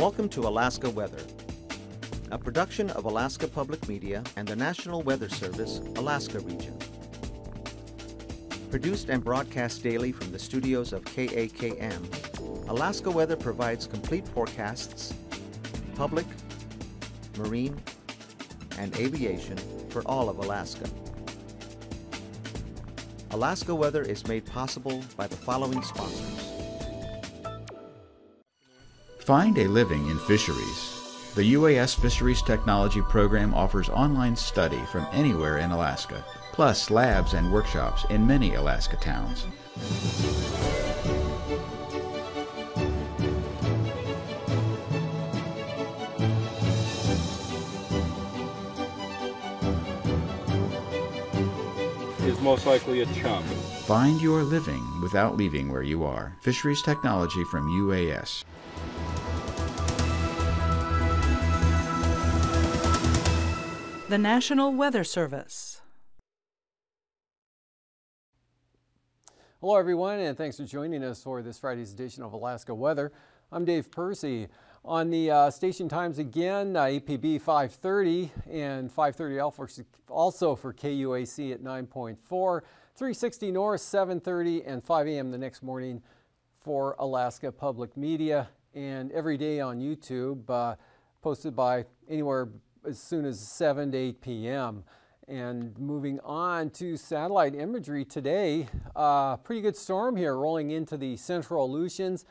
Welcome to Alaska Weather, a production of Alaska Public Media and the National Weather Service, Alaska Region. Produced and broadcast daily from the studios of KAKM, Alaska Weather provides complete forecasts, public, marine, and aviation for all of Alaska. Alaska Weather is made possible by the following sponsors. Find a living in fisheries. The UAS Fisheries Technology Program offers online study from anywhere in Alaska, plus labs and workshops in many Alaska towns. is most likely a chum. Find your living without leaving where you are. Fisheries Technology from UAS. The National Weather Service. Hello, everyone, and thanks for joining us for this Friday's edition of Alaska Weather. I'm Dave Percy. On the uh, station times again, uh, APB 530 and 530 Alpha also for KUAC at 9.4, 360 North 730 and 5 a.m. the next morning for Alaska Public Media and every day on YouTube, uh, posted by anywhere as soon as 7 to 8 p.m. And moving on to satellite imagery today, uh, pretty good storm here rolling into the central Aleutians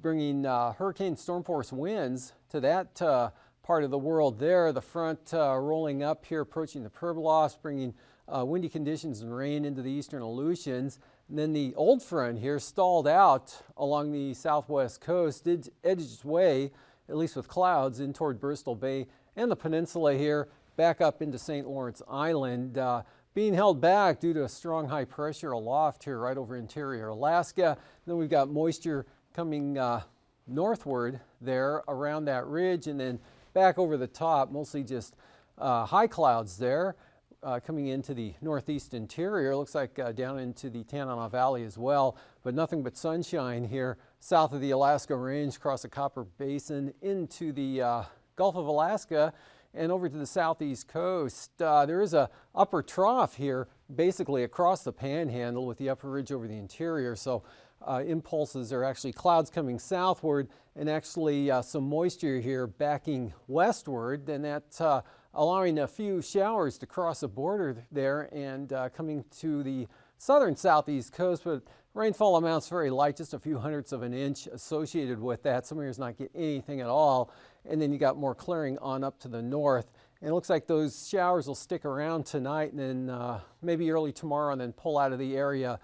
bringing uh, hurricane storm force winds to that uh, part of the world there. The front uh, rolling up here, approaching the Pribilof, bringing uh, windy conditions and rain into the eastern Aleutians. And then the old front here stalled out along the southwest coast, did edge its way, at least with clouds, in toward Bristol Bay and the peninsula here, back up into St. Lawrence Island. Uh, being held back due to a strong high pressure aloft here right over interior Alaska. Then we've got moisture coming uh, northward there around that ridge and then back over the top, mostly just uh, high clouds there. Uh, coming into the northeast interior. Looks like uh, down into the Tanana Valley as well, but nothing but sunshine here south of the Alaska Range, across the Copper Basin, into the uh, Gulf of Alaska, and over to the southeast coast. Uh, there is a upper trough here, basically across the panhandle with the upper ridge over the interior. So uh, impulses are actually clouds coming southward and actually uh, some moisture here backing westward and that uh, allowing a few showers to cross the border there and uh, coming to the southern southeast coast but rainfall amounts very light just a few hundredths of an inch associated with that some areas not get anything at all and then you got more clearing on up to the north and it looks like those showers will stick around tonight and then uh, maybe early tomorrow and then pull out of the area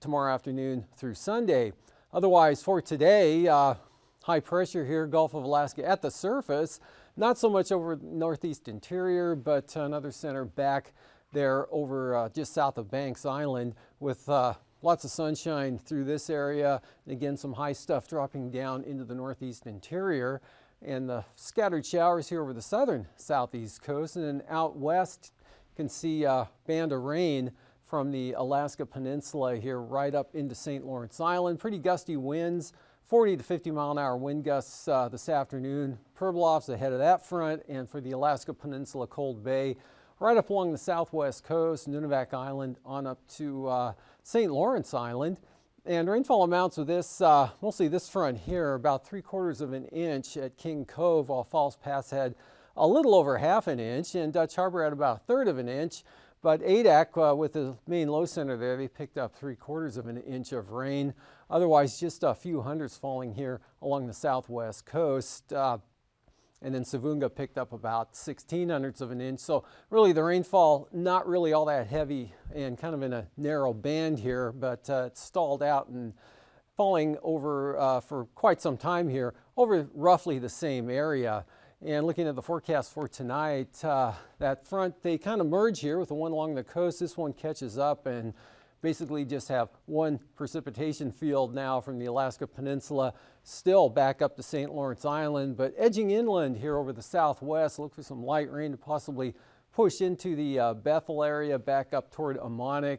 tomorrow afternoon through Sunday. Otherwise, for today, uh, high pressure here, Gulf of Alaska at the surface. Not so much over northeast interior, but another center back there over uh, just south of Banks Island with uh, lots of sunshine through this area. And again, some high stuff dropping down into the northeast interior and the scattered showers here over the southern southeast coast. And then out west, you can see a band of rain from the Alaska Peninsula here right up into St. Lawrence Island. Pretty gusty winds, 40 to 50 mile an hour wind gusts uh, this afternoon. Pribilof's ahead of that front and for the Alaska Peninsula Cold Bay right up along the southwest coast, Nunivak Island on up to uh, St. Lawrence Island. And rainfall amounts with this, uh, mostly this front here, about three quarters of an inch at King Cove, while False Pass had a little over half an inch, and Dutch Harbor had about a third of an inch. But Adak, uh, with the main low center there, they picked up three quarters of an inch of rain. Otherwise, just a few hundreds falling here along the southwest coast. Uh, and then Savoonga picked up about 16 hundredths of an inch. So really the rainfall not really all that heavy and kind of in a narrow band here, but uh, it's stalled out and falling over uh, for quite some time here over roughly the same area. And looking at the forecast for tonight, uh, that front, they kind of merge here with the one along the coast. This one catches up and basically just have one precipitation field now from the Alaska Peninsula, still back up to St. Lawrence Island, but edging inland here over the southwest. Look for some light rain to possibly push into the uh, Bethel area, back up toward Emmonak.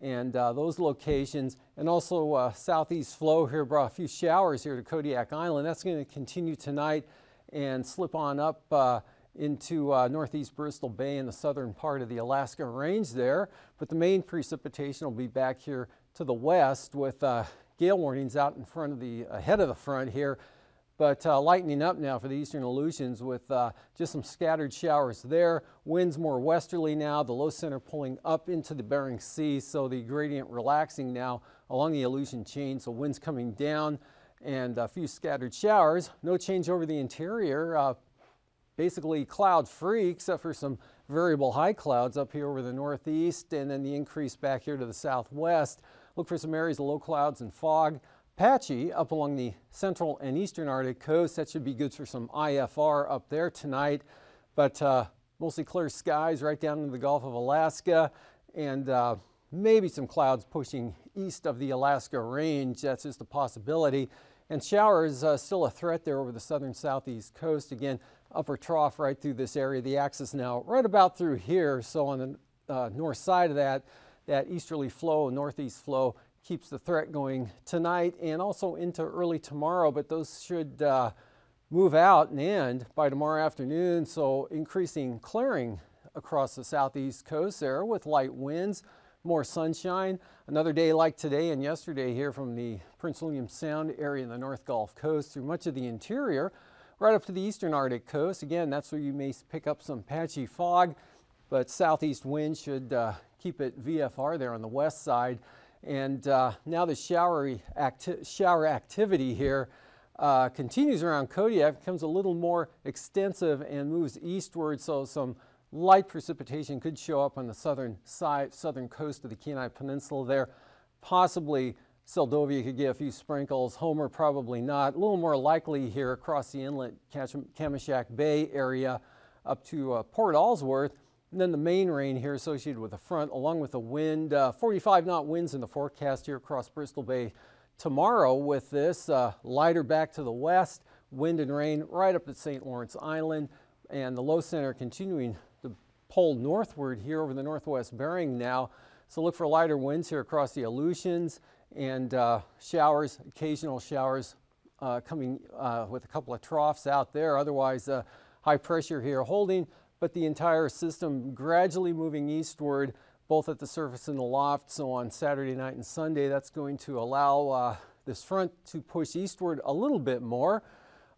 and uh, those locations. And also uh, southeast flow here brought a few showers here to Kodiak Island. That's going to continue tonight and slip on up uh, into uh, northeast Bristol Bay in the southern part of the Alaska Range there. But the main precipitation will be back here to the west with uh, gale warnings out in front of the ahead of the front here but uh, lightening up now for the eastern Aleutians with uh, just some scattered showers there. Winds more westerly now, the low center pulling up into the Bering Sea, so the gradient relaxing now along the Aleutian chain, so winds coming down and a few scattered showers. No change over the interior, uh, basically cloud free except for some variable high clouds up here over the northeast and then the increase back here to the southwest. Look for some areas of low clouds and fog patchy up along the central and eastern Arctic coast. That should be good for some IFR up there tonight, but uh, mostly clear skies right down into the Gulf of Alaska and uh, maybe some clouds pushing east of the Alaska range. That's just a possibility. And showers uh, still a threat there over the southern southeast coast. Again, upper trough right through this area. The axis now right about through here. So on the uh, north side of that, that easterly flow, northeast flow keeps the threat going tonight and also into early tomorrow, but those should uh, move out and end by tomorrow afternoon. So increasing clearing across the southeast coast there with light winds, more sunshine. Another day like today and yesterday here from the Prince William Sound area in the North Gulf Coast through much of the interior, right up to the eastern Arctic coast. Again, that's where you may pick up some patchy fog, but southeast wind should uh, keep it VFR there on the west side. And uh, now the showery acti shower activity here uh, continues around Kodiak, becomes a little more extensive and moves eastward. So some light precipitation could show up on the southern side, southern coast of the Kenai Peninsula there. Possibly Seldovia could get a few sprinkles. Homer probably not. A little more likely here across the inlet, Kamishak Bay area up to uh, Port Alsworth. And then the main rain here associated with the front, along with the wind, uh, 45 knot winds in the forecast here across Bristol Bay tomorrow with this uh, lighter back to the west, wind and rain right up at St. Lawrence Island, and the low center continuing to pull northward here over the northwest Bering now. So look for lighter winds here across the Aleutians and uh, showers, occasional showers uh, coming uh, with a couple of troughs out there. Otherwise, uh, high pressure here holding but the entire system gradually moving eastward, both at the surface and the loft. So on Saturday night and Sunday, that's going to allow uh, this front to push eastward a little bit more.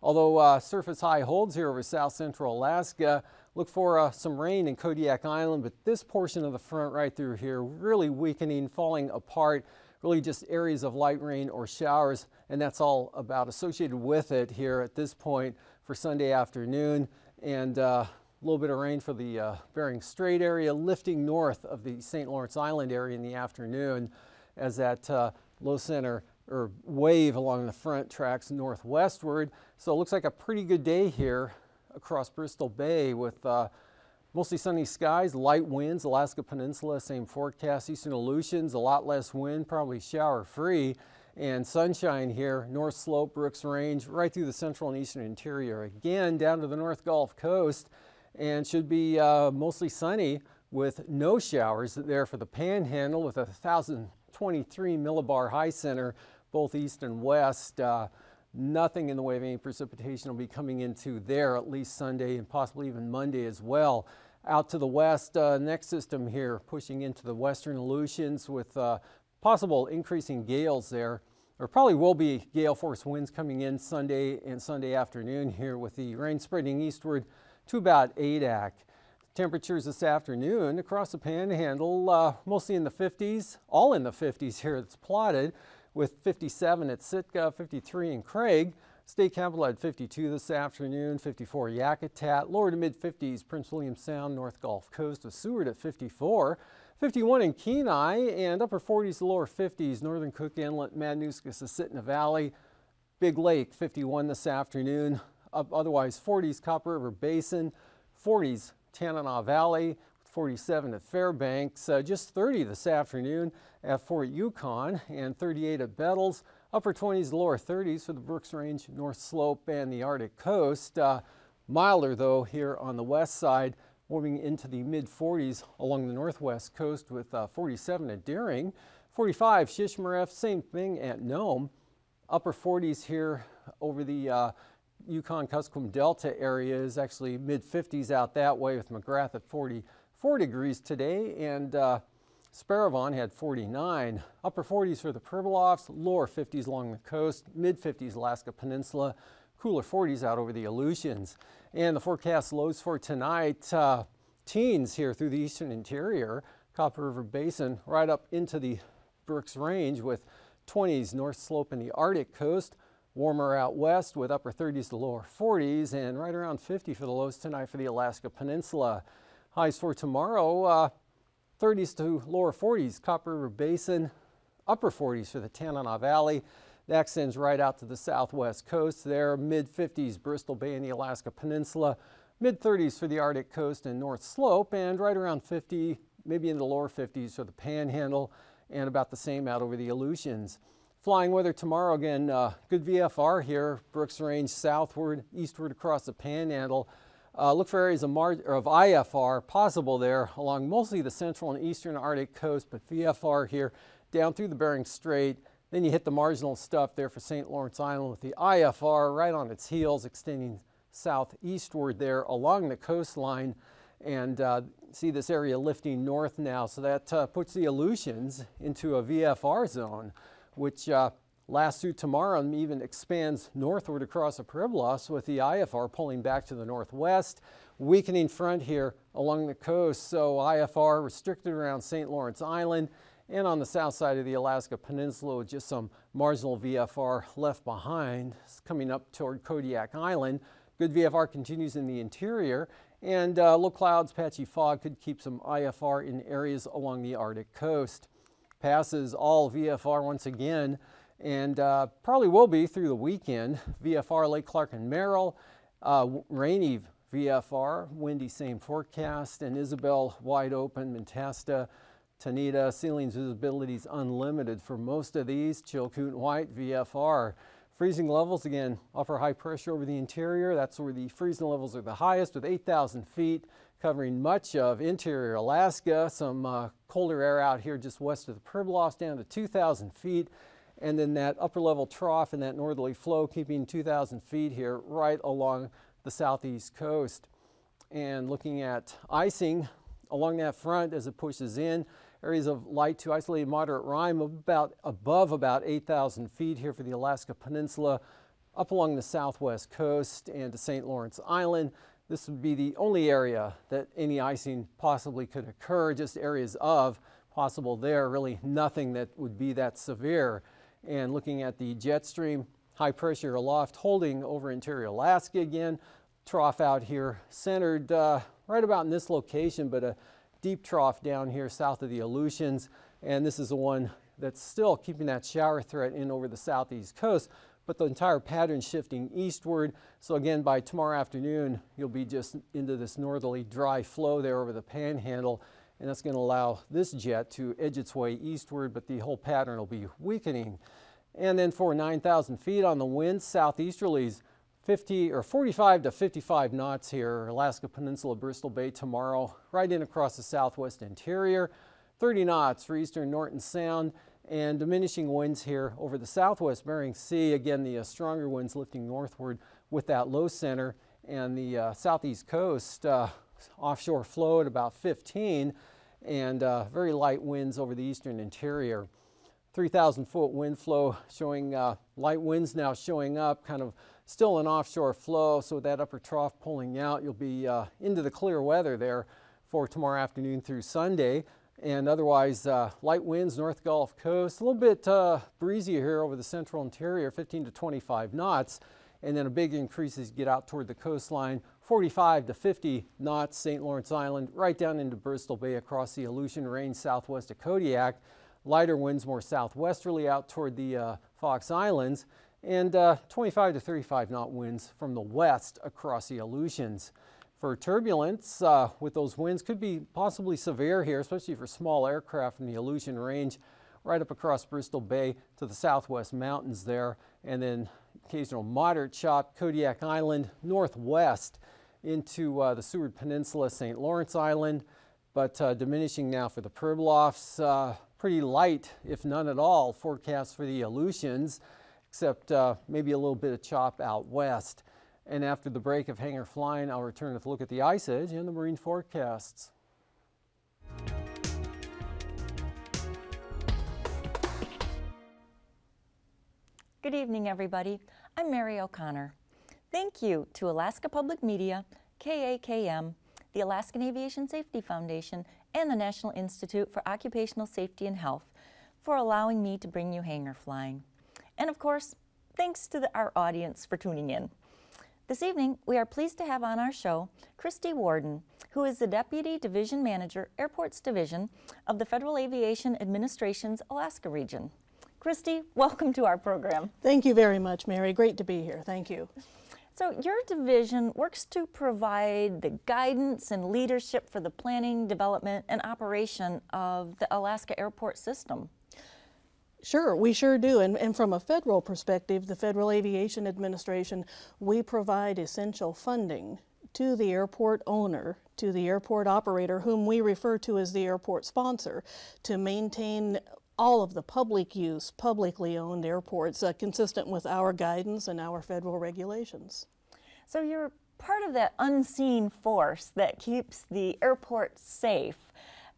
Although uh, surface high holds here over south central Alaska, look for uh, some rain in Kodiak Island, but this portion of the front right through here really weakening, falling apart, really just areas of light rain or showers, and that's all about associated with it here at this point for Sunday afternoon. And uh, a little bit of rain for the uh, Bering Strait area, lifting north of the St. Lawrence Island area in the afternoon as that uh, low center or wave along the front tracks northwestward. So it looks like a pretty good day here across Bristol Bay with uh, mostly sunny skies, light winds, Alaska Peninsula, same forecast, eastern Aleutians, a lot less wind, probably shower free, and sunshine here, North Slope, Brooks Range, right through the central and eastern interior. Again, down to the North Gulf Coast, and should be uh, mostly sunny with no showers there for the panhandle with a 1023 millibar high center both east and west. Uh, nothing in the way of any precipitation will be coming into there at least Sunday and possibly even Monday as well. Out to the west, uh, next system here pushing into the western Aleutians with uh, possible increasing gales there. There probably will be gale force winds coming in Sunday and Sunday afternoon here with the rain spreading eastward to about Adak. Temperatures this afternoon across the panhandle, uh, mostly in the 50s, all in the 50s here it's plotted, with 57 at Sitka, 53 in Craig. State capital at 52 this afternoon, 54 Yakutat, lower to mid 50s Prince William Sound, North Gulf Coast with Seward at 54, 51 in Kenai, and upper 40s to lower 50s Northern Cook Inlet, Matanuska, Susitna Valley, Big Lake 51 this afternoon, otherwise 40s Copper River Basin, 40s Tanana Valley, 47 at Fairbanks, uh, just 30 this afternoon at Fort Yukon, and 38 at Bettles, upper 20s, lower 30s for the Brooks Range, North Slope, and the Arctic Coast. Uh, milder though here on the west side, warming into the mid 40s along the northwest coast with uh, 47 at Deering, 45 Shishmaref, same thing at Nome, upper 40s here over the uh, Yukon Kuskokwim Delta area is actually mid 50s out that way with McGrath at 44 degrees today and uh, Sparrevohn had 49. Upper 40s for the Pribilofs, lower 50s along the coast, mid 50s Alaska Peninsula, cooler 40s out over the Aleutians. And the forecast lows for tonight, uh, teens here through the eastern interior, Copper River Basin, right up into the Brooks Range with 20s north slope in the Arctic coast, warmer out west with upper 30s to lower 40s, and right around 50 for the lows tonight for the Alaska Peninsula. Highs for tomorrow, uh, 30s to lower 40s, Copper River Basin, upper 40s for the Tanana Valley. That extends right out to the southwest coast there, mid 50s Bristol Bay and the Alaska Peninsula, mid 30s for the Arctic coast and North Slope, and right around 50, maybe in the lower 50s for the Panhandle, and about the same out over the Aleutians. Flying weather tomorrow again, uh, good VFR here, Brooks Range southward, eastward across the Panhandle. Uh, look for areas of, of, IFR possible there along mostly the central and eastern Arctic coast, but VFR here down through the Bering Strait. Then you hit the marginal stuff there for St. Lawrence Island with the IFR right on its heels, extending southeastward there along the coastline. And uh, see this area lifting north now, so that uh, puts the Aleutians into a VFR zone, which uh, Last through tomorrow and even expands northward across the Pribilofs with the IFR pulling back to the northwest. Weakening front here along the coast, so IFR restricted around St. Lawrence Island and on the south side of the Alaska Peninsula with just some marginal VFR left behind coming up toward Kodiak Island. Good VFR continues in the interior and uh, low clouds, patchy fog could keep some IFR in areas along the Arctic coast. Passes all VFR once again and uh, probably will be through the weekend. VFR Lake Clark and Merrill, uh, rainy VFR, windy same forecast, and Isabel wide open, Mentasta, Tahneta, ceilings visibility is unlimited for most of these. Chilkoot White VFR. Freezing levels again, upper high pressure over the interior. That's where the freezing levels are the highest with 8,000 feet covering much of interior Alaska. Some uh, colder air out here just west of the Pribilofs down to 2,000 feet and then that upper level trough and that northerly flow keeping 2,000 feet here right along the southeast coast. And looking at icing along that front as it pushes in, areas of light to isolated moderate rime about above about 8,000 feet here for the Alaska Peninsula, up along the southwest coast and to St. Lawrence Island. This would be the only area that any icing possibly could occur, just areas of possible there, really nothing that would be that severe and looking at the jet stream high pressure aloft holding over interior Alaska again. Trough out here centered uh, right about in this location, but a deep trough down here south of the Aleutians. And this is the one that's still keeping that shower threat in over the southeast coast, but the entire pattern shifting eastward. So again, by tomorrow afternoon, you'll be just into this northerly dry flow there over the panhandle. And that's going to allow this jet to edge its way eastward, but the whole pattern will be weakening. And then for 9,000 feet on the wind, southeasterlies 50 or 45 to 55 knots here, Alaska Peninsula, Bristol Bay tomorrow, right in across the southwest interior. 30 knots for eastern Norton Sound and diminishing winds here over the southwest Bering Sea. Again, the uh, stronger winds lifting northward with that low center and the uh, southeast coast uh, offshore flow at about 15 and uh, very light winds over the eastern interior. 3,000 foot wind flow showing uh, light winds now showing up, kind of still an offshore flow. So with that upper trough pulling out, you'll be uh, into the clear weather there for tomorrow afternoon through Sunday. And otherwise, uh, light winds, North Gulf Coast, a little bit uh, breezier here over the central interior, 15 to 25 knots. And then a big increase as you get out toward the coastline, 45 to 50 knots, St. Lawrence Island, right down into Bristol Bay across the Aleutian Range southwest of Kodiak. Lighter winds more southwesterly out toward the uh, Fox Islands and uh, 25 to 35 knot winds from the west across the Aleutians. For turbulence, uh, with those winds could be possibly severe here, especially for small aircraft from the Aleutian Range right up across Bristol Bay to the southwest mountains there, and then occasional moderate chop, Kodiak Island, northwest into uh, the Seward Peninsula, St. Lawrence Island, but uh, diminishing now for the Pribilofs. Uh, pretty light, if none at all, forecast for the Aleutians, except uh, maybe a little bit of chop out west. And after the break of Hangar Flying, I'll return with a look at the ice edge and the marine forecasts. Good evening, everybody. I'm Mary O'Connor. Thank you to Alaska Public Media, KAKM, the Alaskan Aviation Safety Foundation, and the National Institute for Occupational Safety and Health for allowing me to bring you hangar flying. And of course, thanks to the, our audience for tuning in. This evening, we are pleased to have on our show Christy Warden, who is the Deputy Division Manager, Airports Division of the Federal Aviation Administration's Alaska region. Christy, welcome to our program. Thank you very much, Mary. Great to be here. Thank you. So, your division works to provide the guidance and leadership for the planning, development, and operation of the Alaska airport system. Sure, we sure do. And, and from a federal perspective, the Federal Aviation Administration, we provide essential funding to the airport owner, to the airport operator, whom we refer to as the airport sponsor, to maintain all of the public use, publicly owned airports uh, consistent with our guidance and our federal regulations. So you're part of that unseen force that keeps the airport safe,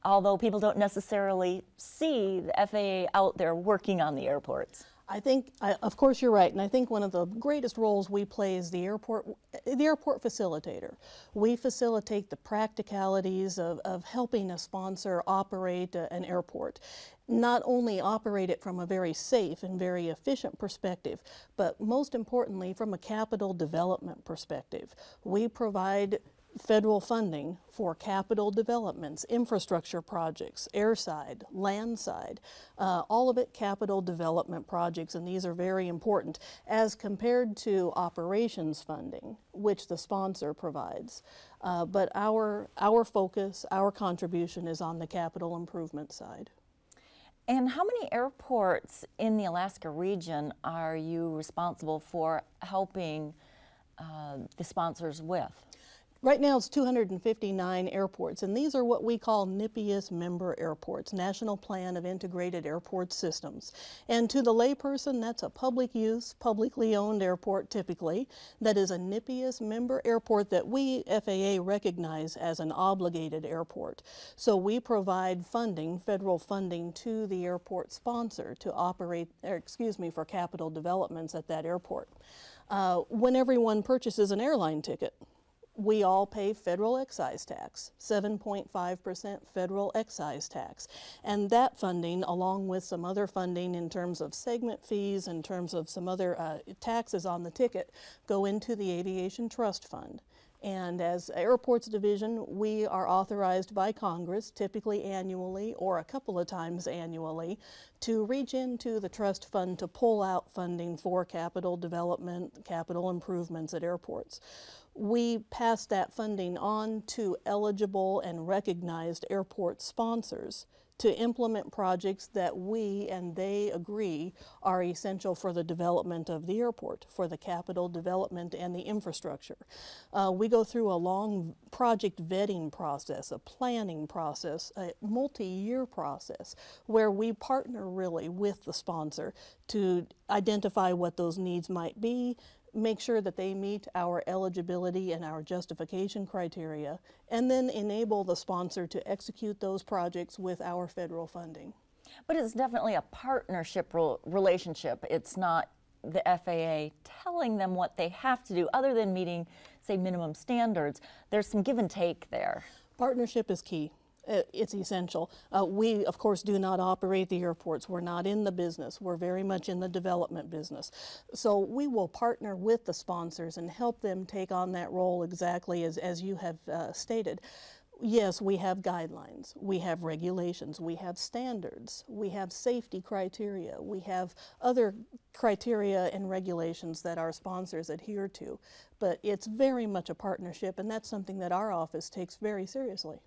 although people don't necessarily see the FAA out there working on the airports. I think, I, of course, you're right, and I think one of the greatest roles we play is the airport, the airport facilitator. We facilitate the practicalities of, of helping a sponsor operate a, an airport. Not only operate it from a very safe and very efficient perspective, but most importantly, from a capital development perspective. We provide federal funding for capital developments, infrastructure projects, airside, landside, uh, all of it capital development projects, and these are very important as compared to operations funding, which the sponsor provides. Uh, but our, our focus, our contribution is on the capital improvement side. And how many airports in the Alaska region are you responsible for helping uh, the sponsors with? Right now it's 259 airports, and these are what we call NPIAS member airports, National Plan of Integrated Airport Systems. And to the layperson, that's a public use, publicly owned airport typically, that is a NPIAS member airport that we, FAA, recognize as an obligated airport. So we provide funding, federal funding, to the airport sponsor to operate, excuse me, for capital developments at that airport. Uh, when everyone purchases an airline ticket, we all pay federal excise tax, 7.5% federal excise tax. And that funding, along with some other funding in terms of segment fees, in terms of some other uh, taxes on the ticket, go into the Aviation Trust Fund. And as Airports Division, we are authorized by Congress, typically annually or a couple of times annually, to reach into the trust fund to pull out funding for capital development, capital improvements at airports we pass that funding on to eligible and recognized airport sponsors to implement projects that we and they agree are essential for the development of the airport, for the capital development and the infrastructure. Uh, we go through a long project vetting process, a planning process, a multi-year process where we partner really with the sponsor to identify what those needs might be, make sure that they meet our eligibility and our justification criteria, and then enable the sponsor to execute those projects with our federal funding. But it's definitely a partnership relationship. It's not the FAA telling them what they have to do other than meeting, say, minimum standards. There's some give and take there. Partnership is key. It's essential. Uh, we, of course, do not operate the airports. We're not in the business. We're very much in the development business. So we will partner with the sponsors and help them take on that role exactly as, as you have uh, stated. Yes, we have guidelines, we have regulations, we have standards, we have safety criteria, we have other criteria and regulations that our sponsors adhere to. But it's very much a partnership, and that's something that our office takes very seriously.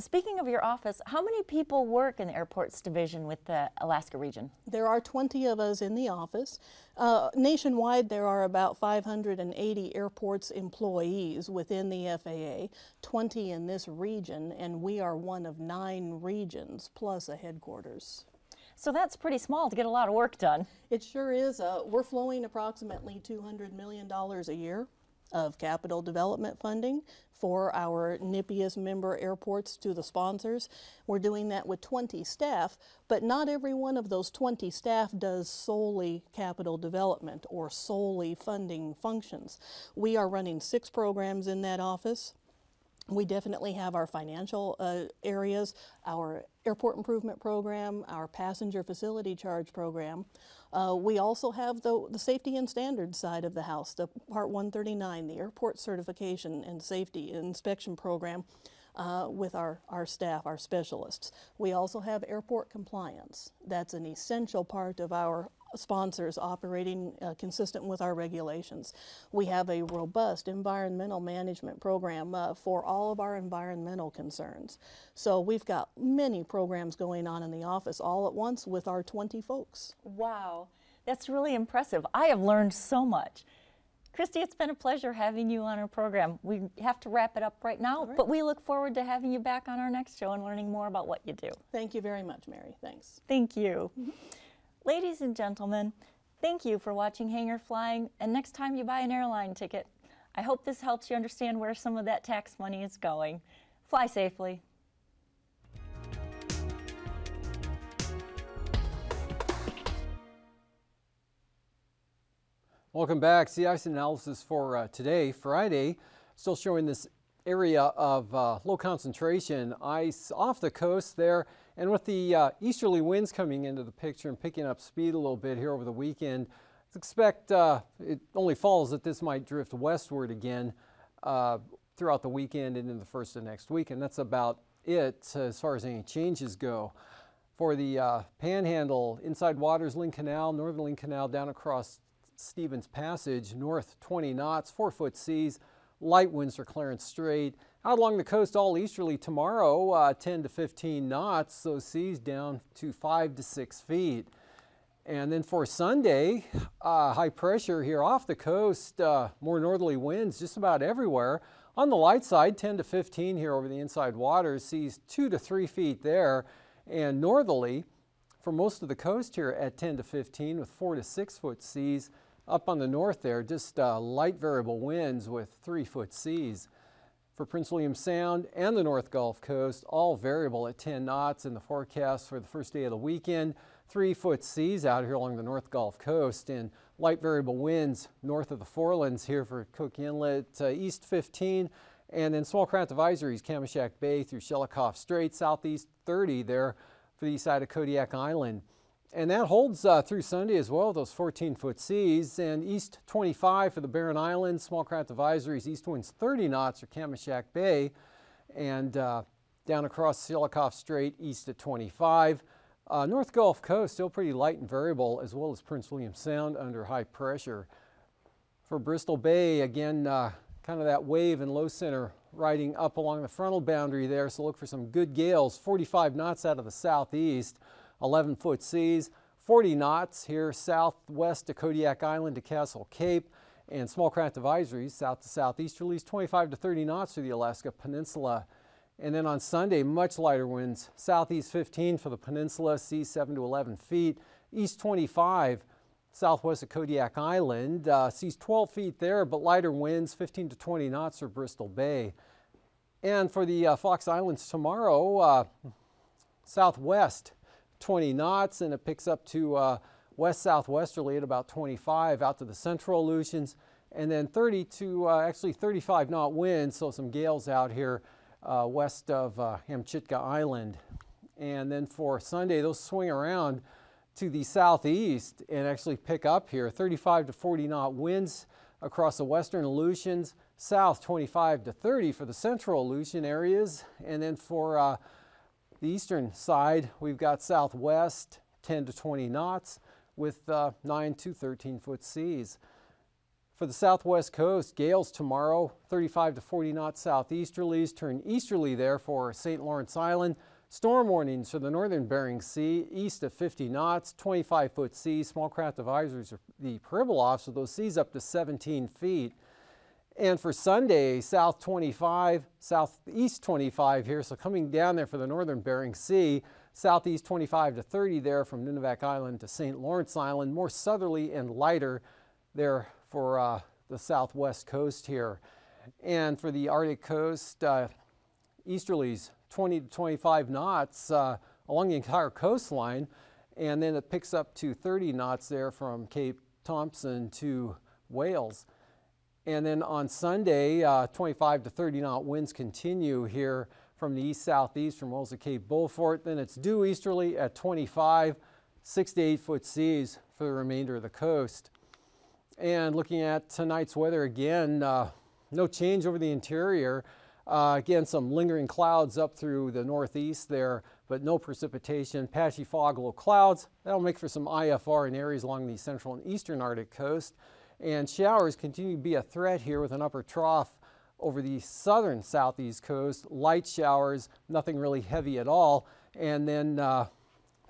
Speaking of your office, how many people work in the airports division with the Alaska region? There are 20 of us in the office. Uh, nationwide, there are about 580 airports employees within the FAA, 20 in this region, and we are one of nine regions plus a headquarters. So that's pretty small to get a lot of work done. It sure is. Uh, we're flowing approximately $200 million a year of capital development funding for our NPIAS member airports to the sponsors. We're doing that with 20 staff, but not every one of those 20 staff does solely capital development or solely funding functions. We are running six programs in that office. We definitely have our financial uh, areas, our airport improvement program, our passenger facility charge program. Uh, we also have the, the safety and standards side of the house, the Part 139, the airport certification and safety inspection program uh, with our, our staff, our specialists. We also have airport compliance. That's an essential part of our sponsors operating uh, consistent with our regulations. We have a robust environmental management program uh, for all of our environmental concerns. So we've got many programs going on in the office all at once with our 20 folks. Wow, that's really impressive. I have learned so much. Christy, it's been a pleasure having you on our program. We have to wrap it up right now, right. but we look forward to having you back on our next show and learning more about what you do. Thank you very much, Mary. Thanks. Thank you. Mm -hmm. Ladies and gentlemen, thank you for watching Hangar Flying, and next time you buy an airline ticket, I hope this helps you understand where some of that tax money is going. Fly safely. Welcome back. Sea ice analysis for uh, today, Friday. Still showing this area of uh, low concentration ice off the coast there and with the uh, easterly winds coming into the picture and picking up speed a little bit here over the weekend, expect uh, it only falls that this might drift westward again uh, throughout the weekend and in the first of next week. And that's about it as far as any changes go. For the uh, panhandle, inside waters, Lynn Canal, northern Lynn Canal down across Stephens Passage, north 20 knots, four foot seas, light winds for Clarence Strait. Out along the coast all easterly tomorrow, uh, 10 to 15 knots, so seas down to 5 to 6 feet. And then for Sunday, uh, high pressure here off the coast, uh, more northerly winds just about everywhere. On the light side, 10 to 15 here over the inside waters, seas 2 to 3 feet there. And northerly for most of the coast here at 10 to 15 with 4 to 6 foot seas. Up on the north there, just uh, light variable winds with 3 foot seas for Prince William Sound and the North Gulf Coast, all variable at 10 knots in the forecast for the first day of the weekend. Three foot seas out here along the North Gulf Coast and light variable winds north of the Forelands here for Cook Inlet, uh, east 15, and then small craft advisories, Kamishak Bay through Shelikof Strait, southeast 30 there for the east side of Kodiak Island. And that holds uh, through Sunday as well, those 14 foot seas. And east 25 for the Barren Islands, small craft advisories, east winds 30 knots for Kamishak Bay. And uh, down across Shelikof Strait, east at 25. Uh, North Gulf Coast, still pretty light and variable, as well as Prince William Sound under high pressure. For Bristol Bay, again, uh, kind of that wave and low center riding up along the frontal boundary there, so look for some good gales, 45 knots out of the southeast. 11 foot seas, 40 knots here southwest to Kodiak Island to Castle Cape, and small craft advisories south to southeasterlies 25 to 30 knots to the Alaska Peninsula. And then on Sunday, much lighter winds, southeast 15 for the peninsula, seas 7 to 11 feet, east 25 southwest of Kodiak Island, uh, seas 12 feet there, but lighter winds 15 to 20 knots for Bristol Bay. And for the uh, Fox Islands tomorrow, uh, southwest 20 knots and it picks up to uh, west southwesterly at about 25 out to the central Aleutians and then 30 to uh, actually 35 knot winds, so some gales out here uh, west of uh, Amchitka Island. And then for Sunday, those swing around to the southeast and actually pick up here 35 to 40 knot winds across the western Aleutians, south 25 to 30 for the central Aleutian areas, and then for uh, the eastern side, we've got southwest 10 to 20 knots with uh, 9 to 13 foot seas. For the southwest coast, gales tomorrow, 35 to 40 knots southeasterlies, turn easterly there for St. Lawrence Island. Storm warnings for the northern Bering Sea, east of 50 knots, 25 foot seas. Small craft advisories are the Pribilof, so those seas up to 17 feet. And for Sunday, south 25, southeast 25 here, so coming down there for the northern Bering Sea, southeast 25 to 30 there from Nunivak Island to St. Lawrence Island, more southerly and lighter there for uh, the southwest coast here. And for the Arctic coast, uh, easterlies 20 to 25 knots uh, along the entire coastline, and then it picks up to 30 knots there from Cape Thompson to Wales. And then on Sunday, uh, 25 to 30 knot winds continue here from the east-southeast from Wales to Cape Beaufort. Then it's due easterly at 25, 6 to 8 foot seas for the remainder of the coast. And looking at tonight's weather again, uh, no change over the interior. Uh, again, some lingering clouds up through the northeast there, but no precipitation. Patchy fog, low clouds. That'll make for some IFR in areas along the central and eastern Arctic coast. And showers continue to be a threat here with an upper trough over the southern southeast coast. Light showers, nothing really heavy at all. And then uh,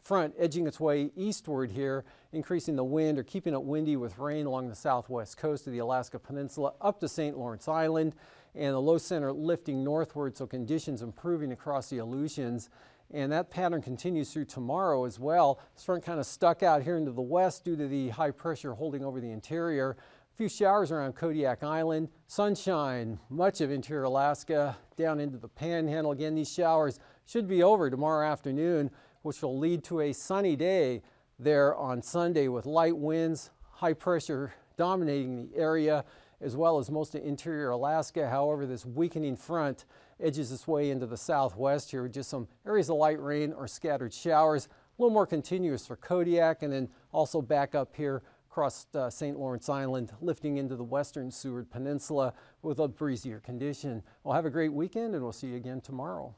front edging its way eastward here, increasing the wind or keeping it windy with rain along the southwest coast of the Alaska Peninsula up to St. Lawrence Island and the low center lifting northward, so conditions improving across the Aleutians. And that pattern continues through tomorrow as well. This front kind of stuck out here into the west due to the high pressure holding over the interior. A few showers around Kodiak Island, sunshine, much of interior Alaska, down into the panhandle. Again, these showers should be over tomorrow afternoon, which will lead to a sunny day there on Sunday with light winds, high pressure dominating the area as well as most of interior Alaska. However, this weakening front edges its way into the southwest here with just some areas of light rain or scattered showers. A little more continuous for Kodiak and then also back up here across uh, St. Lawrence Island, lifting into the western Seward Peninsula with a breezier condition. Well, have a great weekend and we'll see you again tomorrow.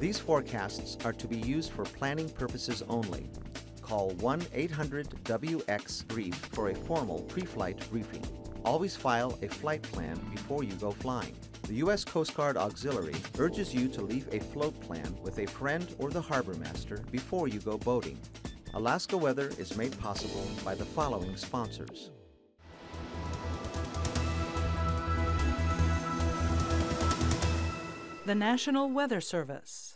These forecasts are to be used for planning purposes only call 1-800-WX-BRIEF for a formal pre-flight briefing. Always file a flight plan before you go flying. The U.S. Coast Guard Auxiliary urges you to leave a float plan with a friend or the harbor master before you go boating. Alaska Weather is made possible by the following sponsors. The National Weather Service.